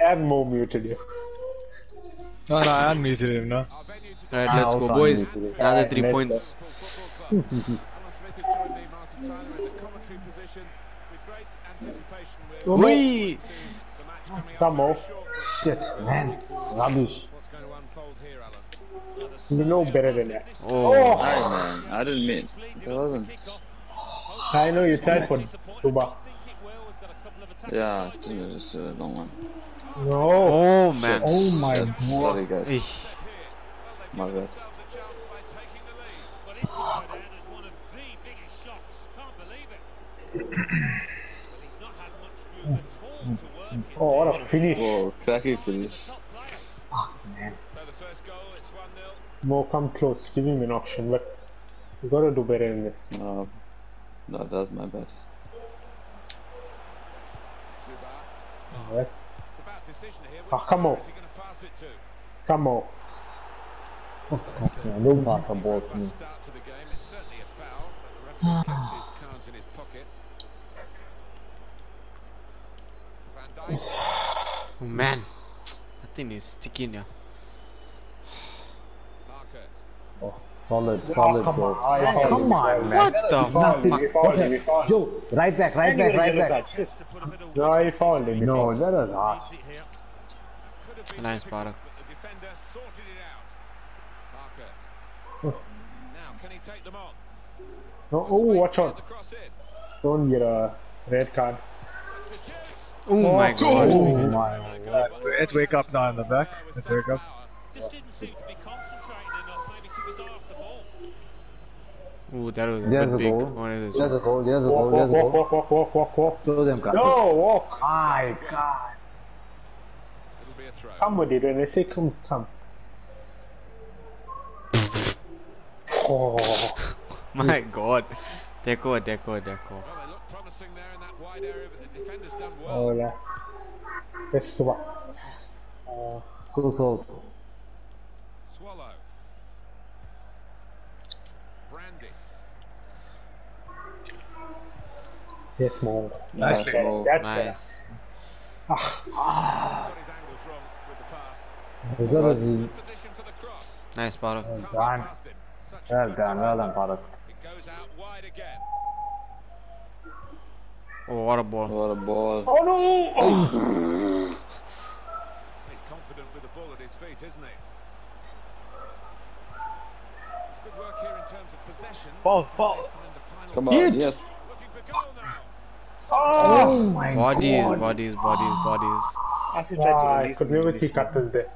And Mo muted you. No, no, I unmuted him, no? Alright, Ah, let's go, boys. unmuted it. Another Alright, three points. Alan Smith has joined me, Martin Tyler, in the commentary position with great anticipation. We're Mo. Whee! the match coming up Come very on. shortly. Shit, man. Rubbish. What's going to unfold here, Alan? You know better than that. Oh, Hi, man. I didn't mean. It wasn't. I know you tried for Suba. Yeah, it was a long one. No. Oh, oh man. Oh my Yeah, god. Sorry, guys. Eesh. My bad. Themselves a chance by taking the lead. Well, this will go down as one of the biggest shocks. Can't believe it. but he's not had much room at all to work in. Oh, what a finish. Whoa, cracky finish. Top player. So the first goal, it's 1 0. Mo come close. Give him an option, but you gotta do better than this. No, no, that's my bad. Oh, Zuba. Alright. It's about decision here. Ah, Which come on. is he going to pass it to? Come on. Fuck the cup, man. Don't pass the ball to me. Start to the game. It's certainly a foul, but the referee kept his cards in his pocket. Van Dijk. Oh man. That thing is sticking yeah. Marcus. Solid, Oh, solid, come Joe. on. I fouled Come on, man. What the We fouled fuck? we fouled him, we fouled him. Joe, Joe, right back, right back, right back. To put a No, he fouled him. No, fouled him. that is harsh. needs it here. Could have been Nice, difficult, Barak. but the defender sorted it out. Marcus. Oh. Now, can he take them on? Oh, no, oh, watch out. the cross in. Don't get a red card. That's. Oh, oh my god. Oh my god. Let's wake up now in the back. Let's wake up. Just didn't seem to be Ooh, that was a There's a big. goal. What is There's a goal, there's a goal, there's a goal. walk, walk, walk, walk, walk. Show them, Carter. No, walk. My god. It'll be a throw. Come with it. When I say come, come. Oh, My god. Deco, deco, deco. Well, they look promising there in that wide area, but the defender's done oh, well. yeah. That's Suba. Uh, Cool souls. His angles wrong with the pass. Is that a Good position for the cross. Nice, Barak. Can't done. past him. Such a Well done, well done, defender. It goes out wide again. Oh, what a ball. What a ball. Oh no! Oh. He's confident with the ball at his feet, isn't he? It's good work here in terms of possession. Ball, ball. And then the final Come touch. on, yes. Looking for goal now. Oh my Bodies, god. bodies, bodies, bodies. Ah, I could never see cutters there.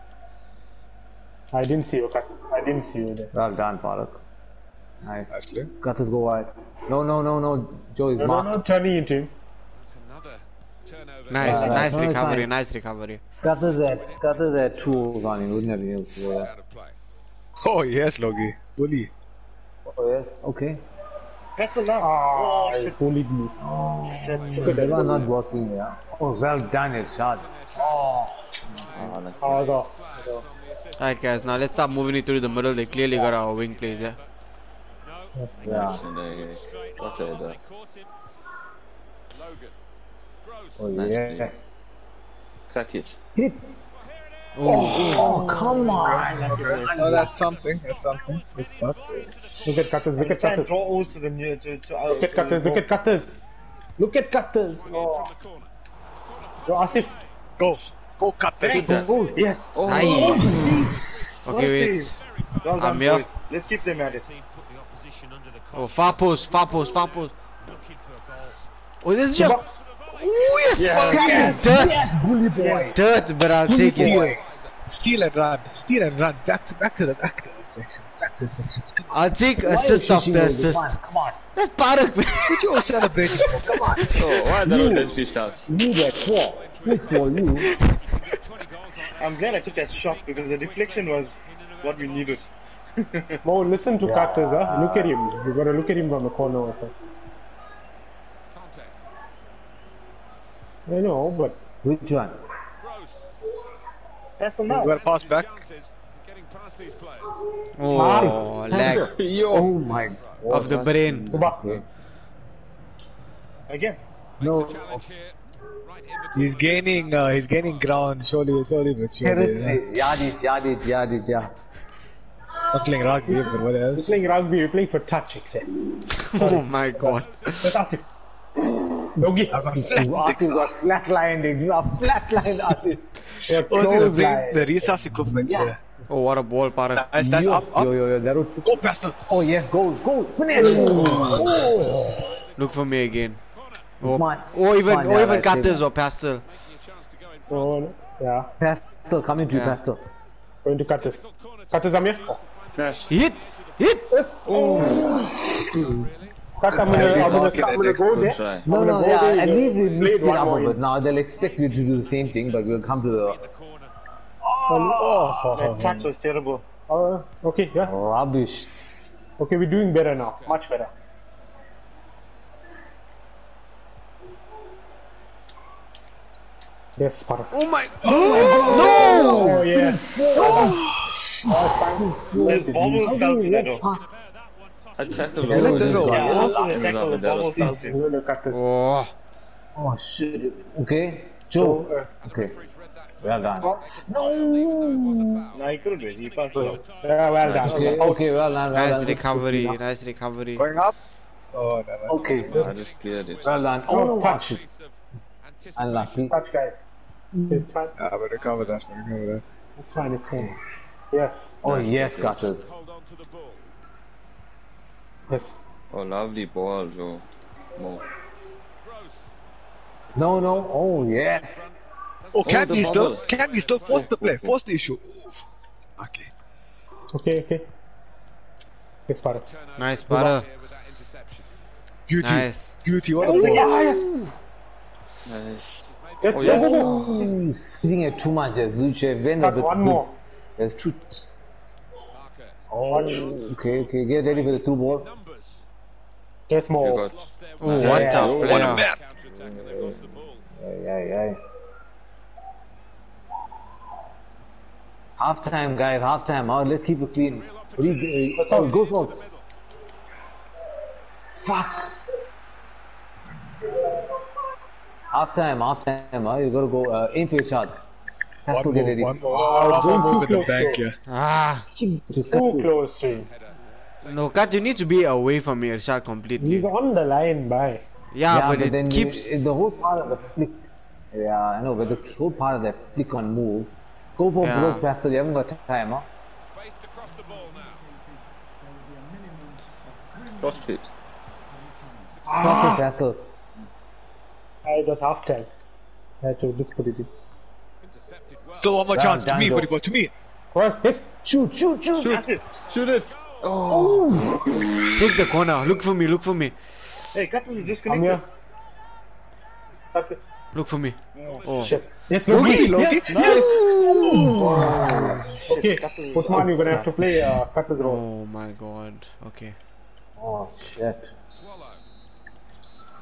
I didn't see you cut. I didn't see you there. Well done, Farah. Nice. Nicely. Cutters go wide. No, no, no, no. Joe is No, no, marked. no, turning into him. That's another turnover. Nice, Yeah, nice no, recovery, fine. nice recovery. Cutters at, cutters at two on it. Wouldn't have been able to go there. Out of play. Oh, yes, Logi. Bully. Oh, yes. Okay. Ah, he bullied me. They are not working, yeah. Oh, well done, it's shot. Oh, like, Oh, no. Alright, guys, now let's start moving it through the middle. They clearly got our wing plays there. No, Yeah. and they, straight what's on. it, They caught him. Logan. Oh, Nice yes. crack it. Hit. Oh, Oh, come on. Oh, that's something. That's something. Good stuff. Look at cutters, look at Try and cutters. draw O's to the near to, to uh, Look at cutters, look at cutters. Look at cutters. Oh, the. Yo, Asif. Go. Go cut this. Oh, yes. Aye. Okay, wait. Well done, I'm here. boys. Let's keep them at it. Team put the opposition under the Oh, far post, far post, far post. Looking for a goal. Oh, this is your. Oh, yes! Dirt! Bully boy. Dirt, but I'll take it. Steal and run. Steal and run. Back to back to the back to the sections. Back to the sections. Come on. I'll take Why assist she of the assist. Come on, come on. That's Barak, man. What you celebrating for? Come on. Oh, why the road that fish out? You get four. This for you. You can get 20 goals like that. I'm glad I took that shot because the deflection was what we needed. Mo, listen to cutters, huh? Look at him. You gotta look at him from the corner also. I know, but Which one? Gross. That's the You now. gotta pass back. Chances getting past these players. Oh, Oh my god. of the brain. Again. No. Challenge here. Right right in the He's gaining. Uh, he's gaining ground. Surely, slowly but surely. Yeah. Territory. Yardage, yardage, yardage, yeah. Not playing rugby, but what We're else? playing rugby, we're playing for touch, except. Oh my god. Let's ask him. Yogi. Asif got flatlined. He got flatlined Asif. You're Oh, see, they're close, playing guy. the recess equipment. Yeah. Oh, what a ball, Para. Nice, nice. Yo, Up, up. Yo, yo, yo, that was... Go, Pastor. Oh, yes, goals, goals. Finish. Oh, Look for me again. Oh, Come on. or even, Come on, or yeah, even right, Katis take or Pastel. Oh, yeah. Pastel, coming to you, Yeah. Pastel. Going to cut this. Cut this, Amir. Smash. Hit! Hit! Yes. Oh. oh. Cut, I'm gonna, I'm gonna, I'm gonna go there. try. No, no, yeah, there, at least we played mixed it one up a bit. Now they'll expect you to do the same thing, but we'll come to the Oh, That touch was terrible. uh, okay, yeah. rubbish. Okay, we're doing better now. Much better. Yes, Para. Oh my. Oh, yes. Oh, fine. There's bobble fell to that though. I tackled Yeah, over let them this go. guy. Yeah, after the That tackle, the was- bobble fell to. We're gonna. Oh. Oh shit. Okay, Joe. Okay, well done. No, he couldn't do. He passed it out. yeah, well done. Okay, okay, well done. Well Nice done. recovery. Nice recovery. Going up. Oh, never. Okay, I just cleared it. well done. Oh, Oh, touch. touch. Unlucky. Touch, guys. It's fine. Ah, but recover that. Recover that. It's fine. It's fine. Yes. Oh yes, Cutters. Hold on to the ball. Yes. Oh, lovely ball, Joe. Mo. No, no. Oh yes. Oh, oh can the we still? bubble. Can we still force the play? Force the issue. Okay. Okay, okay. Yes, Para. Nice, Para. Here with that interception. Beauty. Nice. Beauty. What a oh, ball. Nice. Yes, Oh, yes. yes. Oh, squeezing it too much as Luce. When Cut one more. There's two. Marcus. Oh, okay, okay. Get ready for the two ball. Numbers. Yes, You more. got Lost their Oh, Yeah, what yeah. a Oh, player. What a man. counter-attack and they've lost the ball. Yeah, yeah, yeah. Half time, guys. Half time. Oh, let's keep it clean. What do you, oh, go for Fuck. Half time, half time. Oh, you gotta go uh, aim for your shot. Has to One get more. ready. One more. One going more too with the close, bank. Yeah. Ah. Too close to him. No, Kat, you need to be away from your shot completely. He's on the line, bye. Yeah, Yeah, but, but it then keeps. you, the whole part of the flick. Yeah, I know, but the whole part of that flick on move. Go for Yeah. broke Pascal. You haven't got time, huh? Spaced across the ball now. crossed it. Cross it, Pascal. I was half time. I had to just put it in. Intercepted well. Still one more Done, chance. To done, me, Joe. 44. To me. First, yes. Shoot, shoot, shoot. That's it. Shoot it. Take the corner. Look for me. Look for me. Hey, Cut is Come disconnected. here. Cut it. Look for me. Oh. Shit. Yes, Loki, Loki. Loki. Yes. Okay, Usman, you're gonna have to play uh, cut this role. Oh my god. Okay. Oh, shit. Swallow.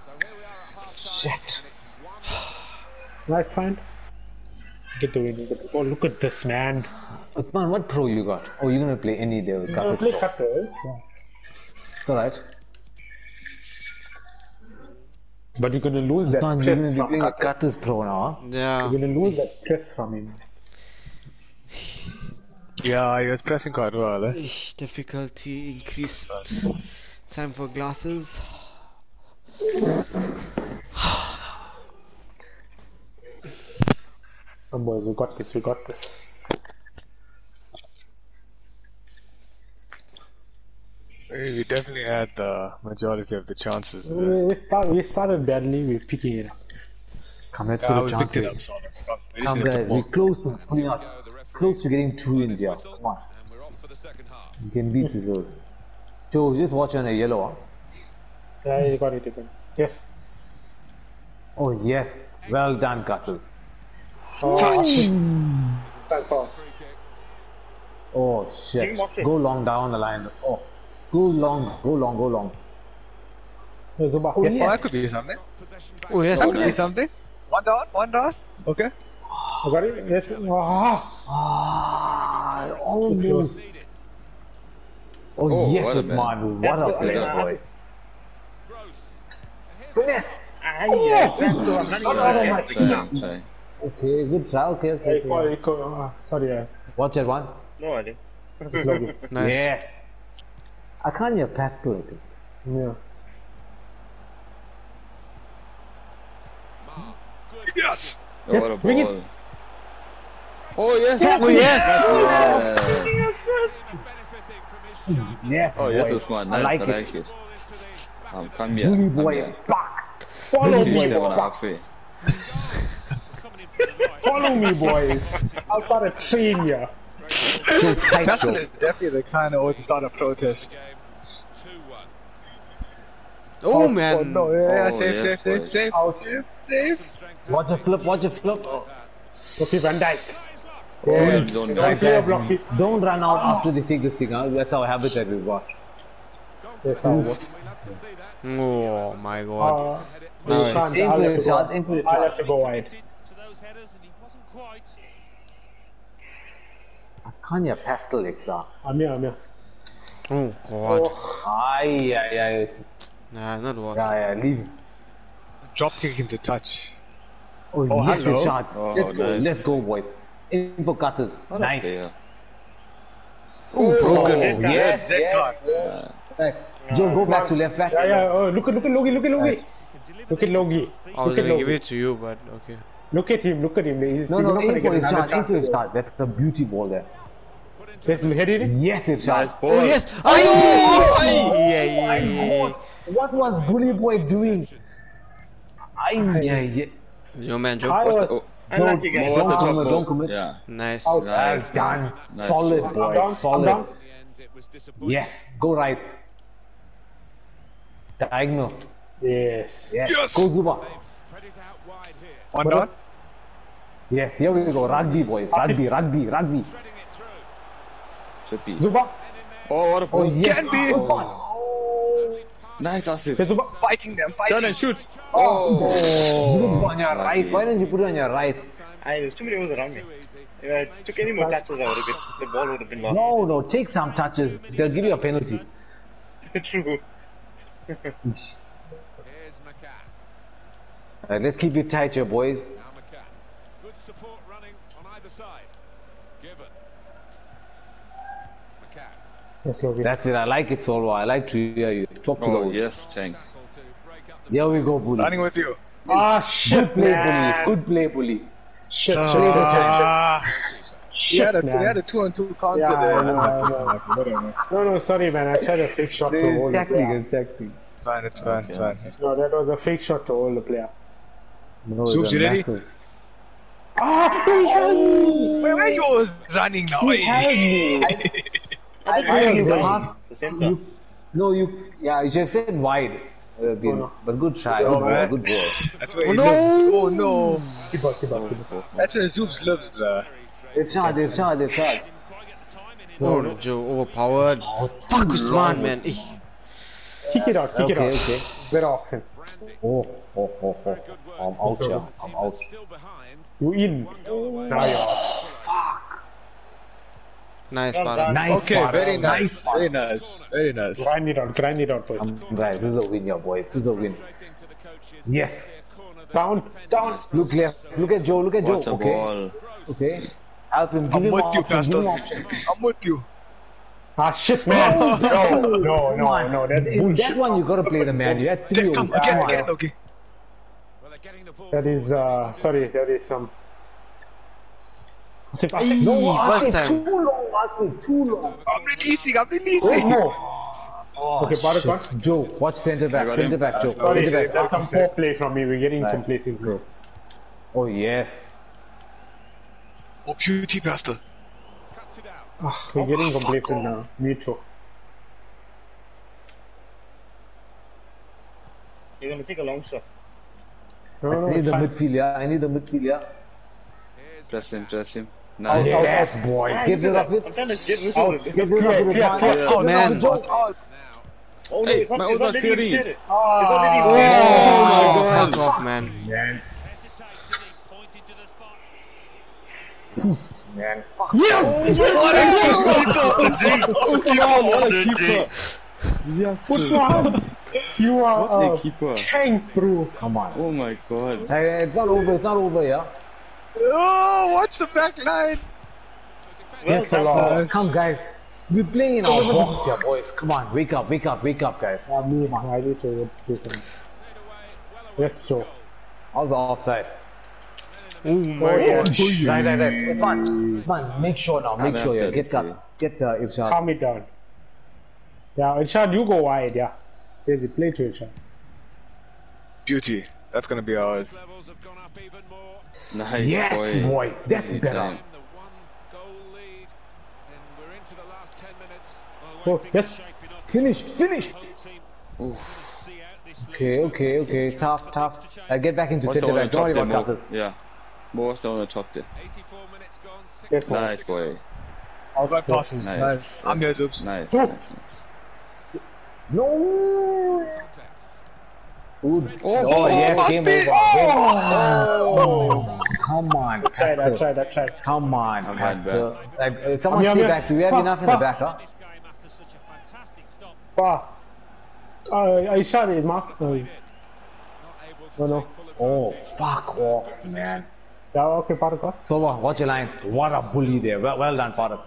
So here we are at half time. Shit. That's fine. Get the win. Oh, look at this man. Uthman, what pro you got? Oh, you're gonna play any day with I'll play Pro. cutters. It's alright. But you're gonna lose that Uthman, you're gonna be from playing a cutters. Cutters Pro now. Yeah. You're gonna lose that chest from him. Yeah, he was pressing quite well. Eh? Difficulty increased. Time for glasses. Come boys, we got this. We got this. We definitely had the majority of the chances. there. We, we, start, we started badly. We're picking it up. Come, let's Yeah, put a we chance picked it here. up, eh? solid. Come, we just Come, need to guys, we're close to pulling out. Close to getting two wins here. Come on. And we're off for the second. You can beat this. Those. Joe, just watch on the yellow, huh? Yeah, you got it again. Yes. Oh, yes. Well done, Cutters. Thank God. Free kick. Oh, shit. Go long down the line. Oh. Go long, go long, go long. No, Zuba. Oh, yes. that could be something. Oh yes. That could be something. One down, one down. Okay. You got it? Yes. Ah. Ah, almost. Oh, Oh, yes, what a man. What a play, the- boy. Gross. And. Ah, Ay, yeah, exactly. I'm running out of gas. Trying, trying. Okay, good try. Okay, okay. Okay. call, call, uh, sorry, uh, Watch that one. No, I didn't. Nice. Yes. I can't hear Pascal. I think. yeah. Yes! Oh, what a bring it. ball. Oh, yes! Oh yes! Yeah. benefiting from his sharp Yes. Oh, yes, boys. Usman. I like I it. like it. ball into. Um, come here. Come boy. here. Back. Follow me, Step Follow me, boys. I'll start a train here. So tight, Pascal Joe. is definitely the kind of way to start a protest. Game 2-1. Oh Oh man. no, yeah, yeah, Oh, safe, yes, safe, safe, boys. safe, Out. safe, safe. Watch a flip. Watch a flip. Okay, Van Dijk. Yeah, Oh, don't don't play a block. kick. Don't run out after they take this thing. Huh? That's our habitat we've got. Yes, I'll We'll have to see that. Oh my god. Uh, No, you it's- can't. Aim I'll for have a to shot. go. Aim for a I'll shot. have to go wide. To those headers and he wasn't quite. I can't hear Pascal, Ixa. I'm here, I'm here. Oh god. Oh, ay, ay, ay. Nah, not working. Yeah, yeah. Leave. Drop kick him to touch. Oh, Oh, yes, hello. shot. Oh, let's go. nice. Let's go, boys. In for cutters. Nice. player. Oh, broken. Oh, Yes, That yes. card. Right. Joe, go back to left back. Yeah, yeah. Oh, look at, look at Logie, look at Logie. Look at Logie. I was Look gonna give it to you, but okay. Look at him, look at him. He's, No, no, aim for get shot. Aim for a shot. That's the beauty ball there. Let's hit it. Yes, it's. Nice ball. Oh yes! Aye! Yeah, yeah, yeah. What was Bully Boy doing? Ay, yeah, yeah. Yo man, oh. I Joe. was Oh, Unlucky, guys. oh, Don't what a commit, don't commit. Yeah. Nice. out. Nice. Well done. Nice. Solid, I'm boy. down, Solid. down. In the end, it was disappointing. Yes, go right. Diagonal. Yes. Yes. Yes. Go Zuba. They've spread it out wide here. One down. Yes, here we go. Rugby, boys. Rugby, rugby, rugby. Threading it through. Should be. Zuba. Oh, what a Oh, yes. Can be. Good pass. Nice, Asif. Hey, Zuba. Fighting them, fighting. Turn and shoot. Oh. Put it Oh. on your right. Why didn't you put it on your right? I, there's too many holes around me. If I took any more touches, I would have been, the ball would have been lost. No, no. Take some touches. They'll give you a penalty. True. Here's McCann. Right, let's keep it tight here, boys. Now McCann. Good support running on either side. Given. McCann. Yes, Logie. That's it. I like it, Solva. I like to hear you. Talk to Oh, those. yes, Chang. Tackle to break up the Here we go, bully. Running with you. Ah, Good shit, play, man. bully. Good play, bully. Shit, Ah, he had a, man. he had a two on two counter Yeah, there. I know, I know. Whatever. No, no, sorry, man. I tried a fake shot to hold the Exactly, player. exactly. It's fine, it's fine, it's fine. No, that was a fake shot to hold the player. No, Zoops, it's you a ready? massive- Ah, he held me. Where were you running now? He held me. I I think am you wrong. The center. You, no, you. Yeah, you just said wide. Uh, been, no. But good try. Oh, good ball, good ball. That's where Oh, he no. lives. Oh no. Keep up, keep up, keep up. That's where Zoops lives, bruh. It's shot, it's shot, it's shot. Didn't quite get the timing in. Oh, overpowered. Fuck Usman, man. Kick it out, kick it Okay, out. okay. Better option. Oh, oh, oh, oh. I'm out here. I'm out. You in. One goal away. Now you're out. Nice, Well Nice. Okay, Farah, very nice. Farah. Very nice. Very nice. Grind it out, grind it out, boys. Um, guys, this is a win, yeah, boys. This is a win. Straight into the coaches. Yes. See a corner there. Down, down. Look left. Look at Joe. Look at Joe. What a Okay. ball. Okay. Help him. Give I'm him with more you, options. Give Pastor. him more options. I'm with you. Ah, shit, man. No, no, no, no. That's In bullshit. that one, you gotta play the man. You had three Come overs. again, Come again, okay. Well, they're getting the ball. That is, uh, sorry, that is some. Asif, Asif, Eee, no, first Asif, time. Too long, Asif. Too long. I'm releasing, I'm releasing. no. Okay, Bharat, Shit. what? Joe, watch center back. Center back, Joe. Sorry, Safe, Center back. that's some poor play from me. We're getting Right. complacent, bro. Oh yes. Oh, beauty, Pastor. Cuts it out. Ah, we're getting complacent now. Me too. You're gonna take a long shot. No, I no, need the midfield, yeah. I need the midfield, yeah. Here's Press him, press him. Out, Nice. out, Yes, out. boy. Ah, Get look rid at it. I'm trying to get rid Out. of it. Get rid Clear, of it. clear, man. clear. Get Man. of it, Joe. Just out. now. Oh no, Hey, it's not, my it's old not letting him theory. get it. It's not letting him Oh, get it. fuck off, man. Hesitated, he pointed to the spot. Man. What a keeper. Put one. You are What a a keeper. tank, bro. Come on. Oh my god. Hey, it's not over. It's not over, yeah. Oh, watch the back line. Well Yes, a done, lot. Come, guys. We're playing in our box here, boys. Come on, wake up, wake up, wake up, guys. Yeah, me, I need to do something. Yes, Joe. All the offside. Oh my god. Right, right, right. Man, man, make sure now. Make I'm sure, yeah. after Get the up. Get uh, Irshad. Calm it down. Yeah, Irshad, you go wide, yeah. There's a play to Irshad. Beauty. That's gonna be ours. Levels have gone up even more. Nice Yes, boy. boy. That's Good better. time. The one goal lead, and we're into the last 10 minutes. Oh, yes. Finish, finish. Home team Oof. gonna see out this league. Okay, okay, okay. Tough, tough. Uh, get back into What's the center one back. Don't worry top there, about Mo? tackles. Yeah. Mo was the top there. 84 minutes Yes, minutes Nice to go. boy. All that passes. Nice. Nice. I'm yours, oops. Nice, Oh. nice, nice. No. Good. Oh, Oh, yes, must game be. over. Game oh. Come on, I Tried, I tried, I tried. Come on, Come on, Pastor. Like, uh, someone Yeah, stay yeah. back. Do we have Fuck, enough in the back, huh? This game after such a fantastic stop. Uh, Irshad is marked. Uh, Not No, no. Oh, fuck off, man. yeah, okay, Paraka. So, uh, watch your line. What a bully there. Well, well done, Farah.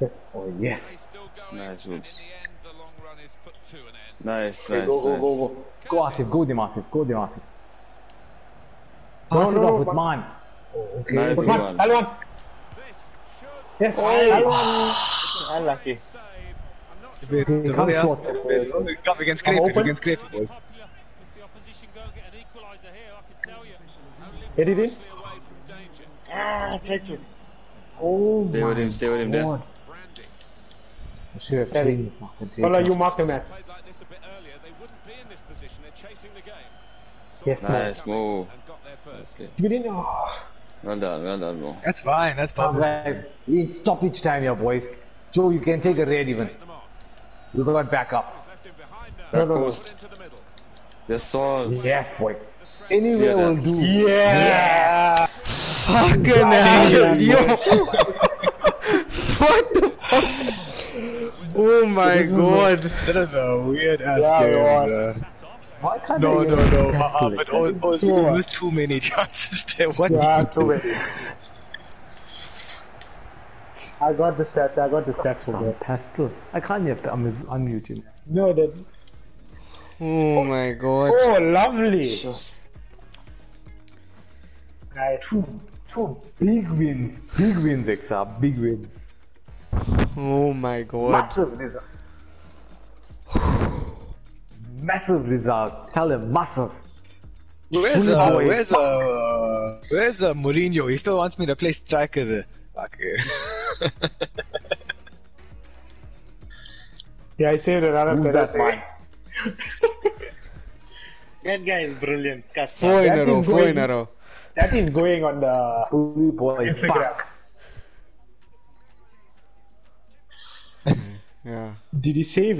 Yes. Oh, yes. He's. Nice and in moves. the end, the long run is put to an end. Nice, nice, go, go, nice. go, go. Go, Asif. Go, Dimasif. Go, Dimasif. No, Pass it no, off no, with but- man. Oh, okay. Nice. But Good one, one. Alwan. This should Yes. Oh. Alwan. Unlucky. I'm not The sure. the He volley comes out. short. Come, we can scrape it. We open. can scrape boys. Popular. If the opposition go and get an equaliser here, I can tell you. Hit it in. marginally away from danger. Ah, tried to. Oh, Stay with him, stay with him there. God. I should have Sorry. changed my fucking Sola, tape. you mark the man. played like this a bit earlier, they wouldn't be in this position. They're chasing the game. Saw Yes, the Nice pass coming move. And got there first. You didn't. Oh. Well done, well done, Mo. That's fine. That's Come, perfect. guys. We need stoppage time here, boys. Joe, you can take a red even. Take them on. You got back up. He's left him behind now. No, no, no. Put into the middle. That's all. Yes, boy. The Anywhere Yeah, will do. Yeah. Fucking hell. Yo. what the fuck? Oh my god. That is a weird ass Yeah, game. Yeah. Why can't No, I no, even no. Uh, test uh, it? but we missed too many chances there. What? Yeah, too many. I got the stats. I got the stats for Some that. pestle. I can't have to un- unmute him. No, that. Oh my god. Oh, lovely. Nice. Two, two big wins. Big wins, Exa. Big wins. Oh my god. Massive result. Massive result. Tell him, massive. Where's Fully uh, boy. where's uh, where's uh, Mourinho? He still wants me to play striker there. Okay. Yeah, I saved another Who's that penalty. man? That guy is brilliant. Cut. Four in a row, is four in a row. That is going on the Fully boy. Instagram. Fuck. Yeah. Did he save it?